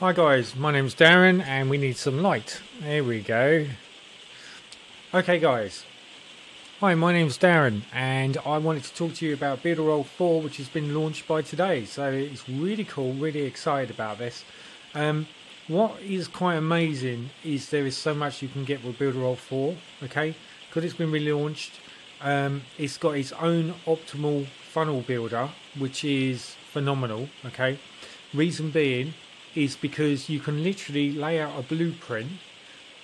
Hi guys, my name's Darren and we need some light. There we go. Okay guys. Hi, my name's Darren and I wanted to talk to you about Builderall 4 which has been launched by today. So it's really cool, really excited about this. Um, what is quite amazing is there is so much you can get with Builderall 4, okay? Because it's been relaunched, um, it's got its own optimal funnel builder which is phenomenal, okay? Reason being is because you can literally lay out a blueprint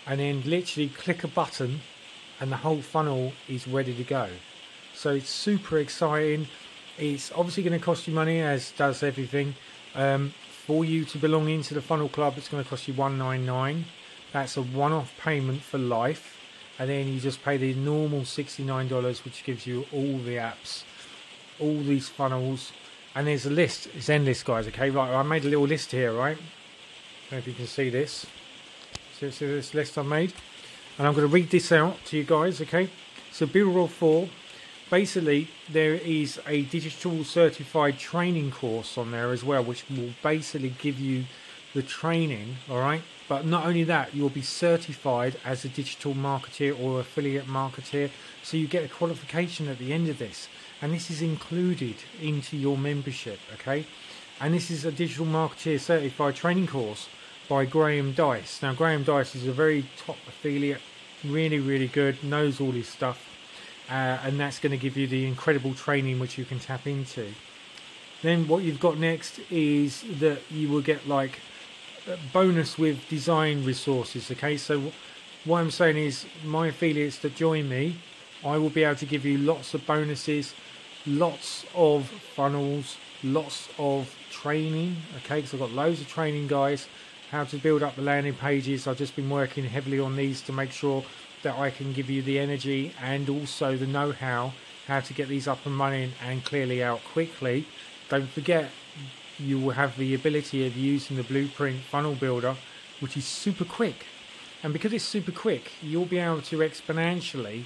and then literally click a button and the whole funnel is ready to go. So it's super exciting. It's obviously going to cost you money, as does everything. Um, for you to belong into the funnel club, it's going to cost you one nine nine. That's a one-off payment for life, and then you just pay the normal sixty nine dollars, which gives you all the apps, all these funnels, and there's a list. It's endless, guys. Okay, right. I made a little list here, right? I don't know if you can see this. See, this list I made, and I'm going to read this out to you guys. Okay, so Builderall Four. Basically, there is a digital certified training course on there as well, which will basically give you the training. All right, but not only that, you'll be certified as a digital marketer or affiliate marketer, so you get a qualification at the end of this and this is included into your membership okay? And this is a digital marketer certified training course by Graham Dice. Now Graham Dice is a very top affiliate really really good knows all his stuff uh, and that's going to give you the incredible training which you can tap into. Then what you've got next is that you will get like bonus with design resources okay? So what I'm saying is my affiliates that join me I will be able to give you lots of bonuses lots of funnels, lots of training. Okay, because I've got loads of training, guys. How to build up the landing pages. I've just been working heavily on these to make sure that I can give you the energy and also the know-how how to get these up and running and clearly out quickly. Don't forget, you will have the ability of using the blueprint funnel builder, which is super quick. And because it's super quick, you'll be able to exponentially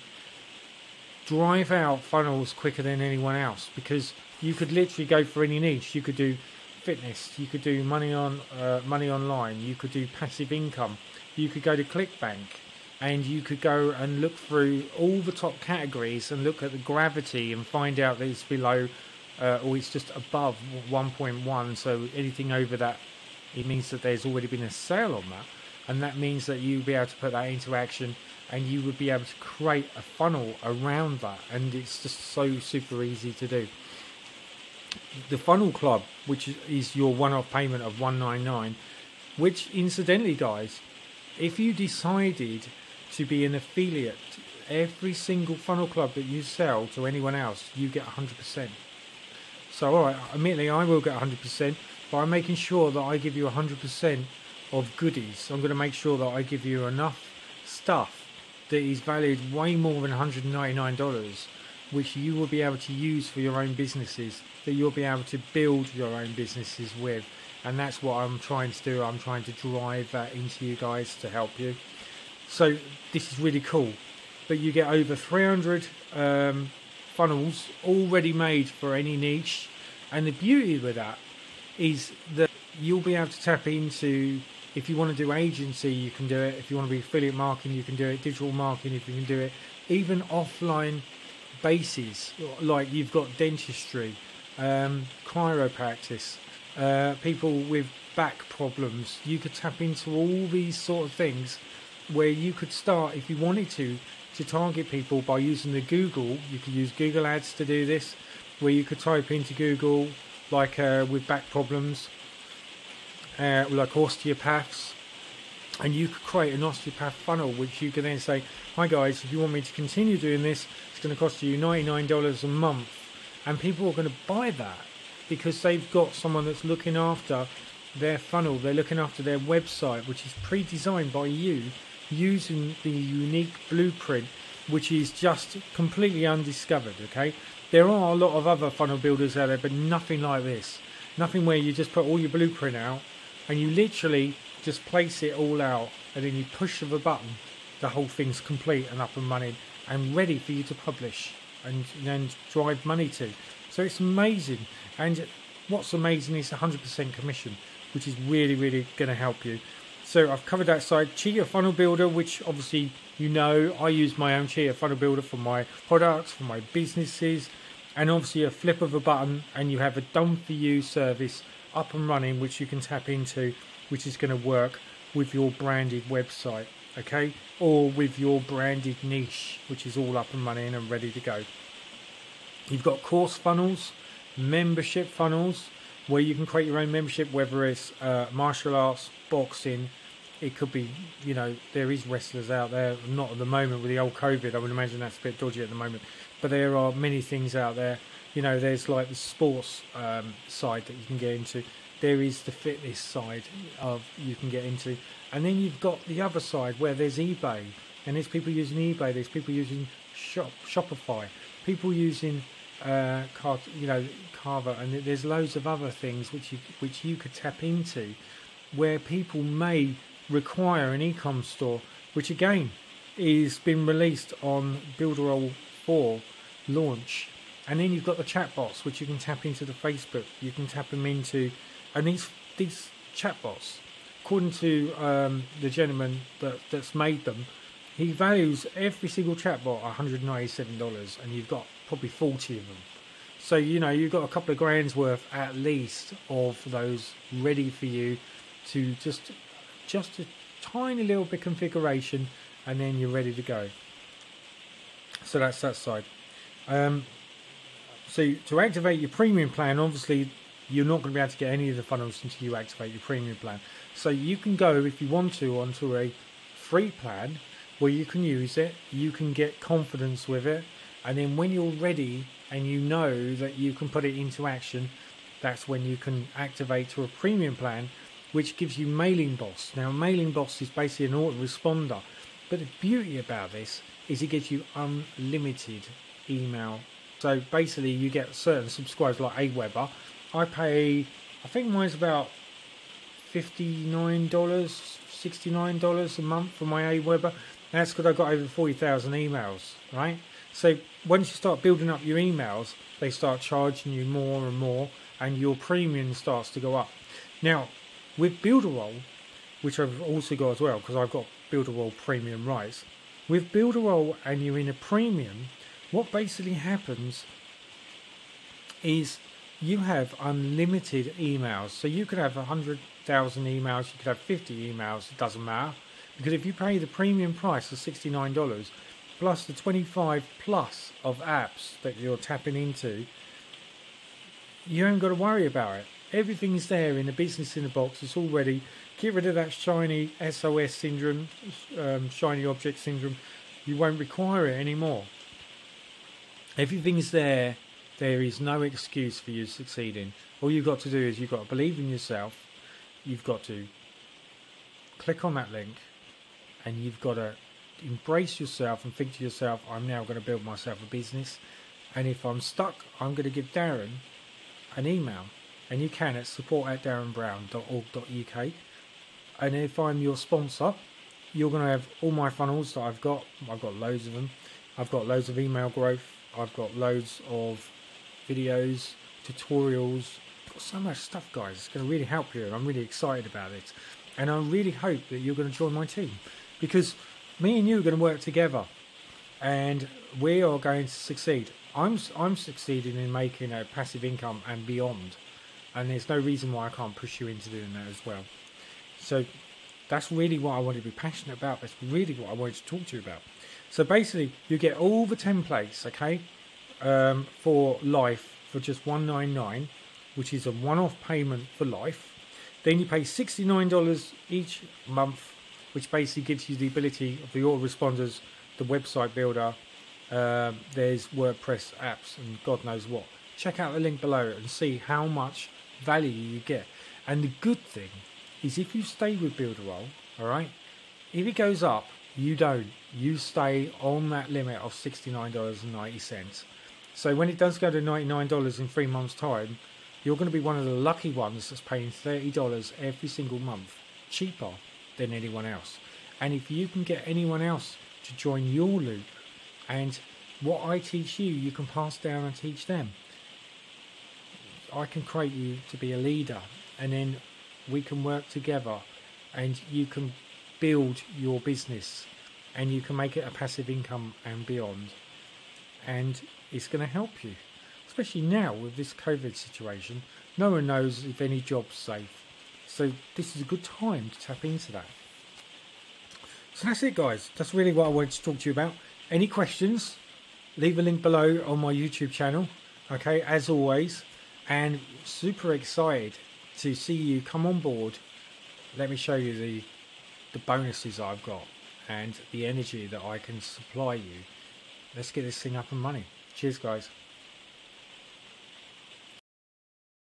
drive out funnels quicker than anyone else because you could literally go for any niche. You could do fitness, you could do money on uh, money online, you could do passive income, you could go to ClickBank, and you could go and look through all the top categories and look at the gravity and find out that it's below uh, or it's just above 1.1. So anything over that, it means that there's already been a sale on that, and that means that you'll be able to put that into action and you would be able to create a funnel around that and it's just so super easy to do. The funnel club which is your one-off payment of 199 which incidentally guys if you decided to be an affiliate every single funnel club that you sell to anyone else you get 100% so all right admittedly i will get 100% but i'm making sure that i give you 100% of goodies. I'm going to make sure that i give you enough stuff that is valued way more than $199, which you will be able to use for your own businesses, that you'll be able to build your own businesses with. And that's what I'm trying to do. I'm trying to drive that into you guys to help you. So this is really cool. But you get over 300 um, funnels already made for any niche. And the beauty with that is that you'll be able to tap into if you want to do agency, you can do it. If you want to be affiliate marketing, you can do it. Digital marketing, if you can do it. Even offline bases, like you've got dentistry, um, chiropractic, uh, people with back problems. You could tap into all these sort of things where you could start, if you wanted to, to target people by using the Google. You could use Google Ads to do this, where you could type into Google, like uh, with back problems uh, like osteopaths, and you could create an osteopath funnel, which you can then say, "Hi guys, if you want me to continue doing this, it's going to cost you ninety-nine dollars a month," and people are going to buy that because they've got someone that's looking after their funnel. They're looking after their website, which is pre-designed by you using the unique blueprint, which is just completely undiscovered. Okay, there are a lot of other funnel builders out there, but nothing like this. Nothing where you just put all your blueprint out and you literally just place it all out and then you push of a button the whole thing's complete and up and running and ready for you to publish and then drive money to so it's amazing and what's amazing is 100% commission which is really, really going to help you. So I've covered that side. Cheetah Funnel Builder, which obviously you know I use my own Cheetah Funnel Builder for my products, for my businesses, and obviously a flip of a button and you have a done for you service up and running, which you can tap into, which is going to work with your branded website, okay, or with your branded niche, which is all up and running and ready to go. You've got course funnels, membership funnels, where you can create your own membership, whether it's uh, martial arts, boxing. It could be, you know, there is wrestlers out there. Not at the moment with the old COVID. I would imagine that's a bit dodgy at the moment. But there are many things out there. You know, there's like the sports um, side that you can get into. There is the fitness side of you can get into, and then you've got the other side where there's eBay, and there's people using eBay. There's people using Shop Shopify. People using uh, card, you know, Carver, and there's loads of other things which you which you could tap into, where people may require an e-com store, which again is been released on Builderall 4 launch, and then you've got the chat chatbots which you can tap into the Facebook, you can tap them into, and these these chatbots, according to um, the gentleman that that's made them, he values every single chatbot $197, and you've got probably 40 of them. So you know you've got a couple of grand's worth at least of those ready for you to just just a tiny little bit configuration, and then you're ready to go. So that's that side. Um, so to activate your premium plan, obviously you're not going to be able to get any of the funnels until you activate your premium plan. So you can go if you want to onto a free plan where you can use it, you can get confidence with it, and then when you're ready and you know that you can put it into action, that's when you can activate to a premium plan, which gives you Mailing Boss. Now, Mailing Boss is basically an autoresponder, but the beauty about this is it gives you unlimited email. So basically, you get certain subscribers like Aweber. I pay, I think mine's about $59, $69 a month for my Aweber. That's because I've got over 40,000 emails, right? So once you start building up your emails, they start charging you more and more, and your premium starts to go up. Now, with Builderall, which I've also got as well, because I've got Builderall premium rights. With Builderall and you're in a premium, what basically happens is you have unlimited emails. So you could have 100,000 emails, you could have 50 emails, it doesn't matter. Because if you pay the premium price of $69, plus the 25 plus of apps that you're tapping into, you haven't got to worry about it. Everything's there in the business in the box. It's all ready. Get rid of that shiny SOS syndrome, um, shiny object syndrome. You won't require it anymore. Everything's there. There is no excuse for you succeeding. All you've got to do is you've got to believe in yourself. You've got to click on that link, and you've got to embrace yourself and think to yourself, I'm now going to build myself a business. And if I'm stuck, I'm going to give Darren an email. And you can at support at darrenbrown.org.uk. And if I'm your sponsor, you're going to have all my funnels that I've got. I've got loads of them. I've got loads of email growth. I've got loads of videos, tutorials. Got so much stuff, guys. It's going to really help you. I'm really excited about it. And I really hope that you're going to join my team because me and you are going to work together and we are going to succeed. I'm I'm succeeding in making a passive income and beyond, and there's no reason why I can't push you into doing that as well. So that's really what I want to be passionate about. That's really what I wanted to talk to you about. So basically, you get all the templates, okay, um, for life for just one nine nine, which is a one-off payment for life. Then you pay sixty nine dollars each month which basically gives you the ability of the autoresponders, the website builder. Uh, there's WordPress apps and God knows what. Check out the link below and see how much value you get. And the good thing is if you stay with Builderall, all right, if it goes up, you don't. You stay on that limit of $69.90. So when it does go to $99 in three months' time, you're going to be one of the lucky ones that's paying $30 every single month cheaper than anyone else. And if you can get anyone else to join your loop and what I teach you, you can pass down and teach them. I can create you to be a leader. And then we can work together and you can build your business and you can make it a passive income and beyond. And it's going to help you, especially now with this COVID situation. No one knows if any job's safe. So this is a good time to tap into that. So that's it, guys. That's really what I wanted to talk to you about. Any questions? Leave a link below on my YouTube channel. Okay, as always, and super excited to see you come on board. Let me show you the the bonuses I've got and the energy that I can supply you. Let's get this thing up and running. Cheers, guys.